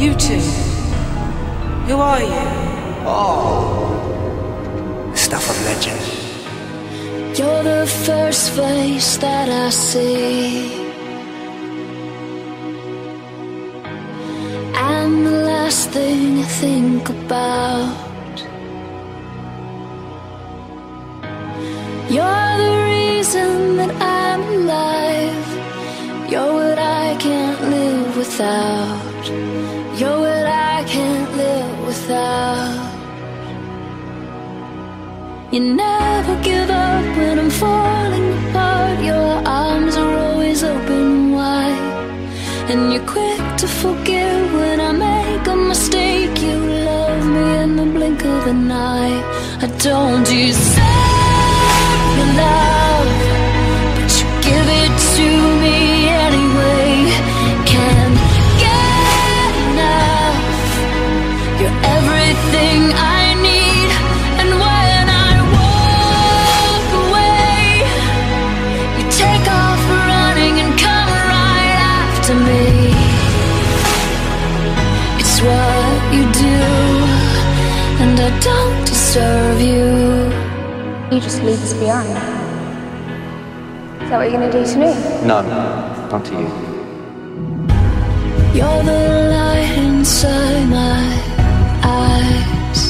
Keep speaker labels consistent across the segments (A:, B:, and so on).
A: You two. Who are you? Oh.
B: Stuff of legend.
C: You're the first face that I see. And the last thing I think about. You're without. You're what I can't live without. You never give up when I'm falling apart. Your arms are always open wide. And you're quick to forgive when I make a mistake. You love me in the blink of an eye. I don't deserve your love, I don't deserve you.
D: You just leave us behind. Is that what you're gonna do to me?
B: No, not to you.
C: You're the light inside my eyes.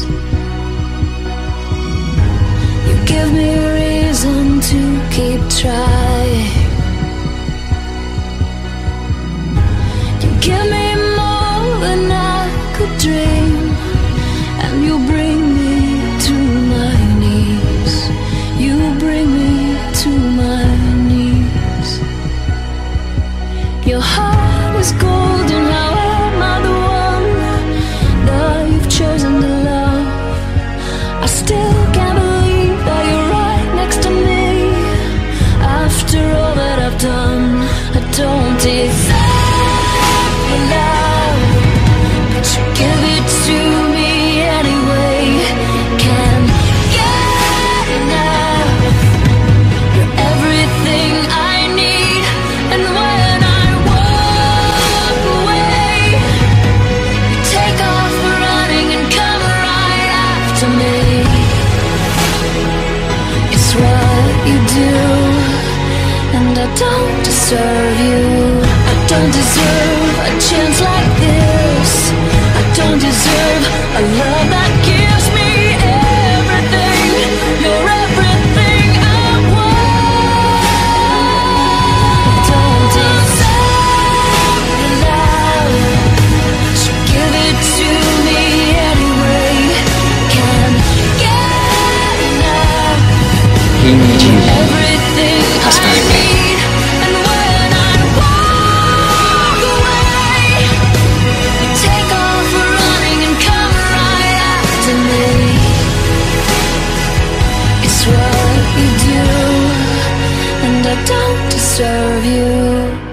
C: You give me reason to keep trying. You give me Your heart don't deserve you. I don't deserve a chance like this. I don't deserve a love don't deserve you.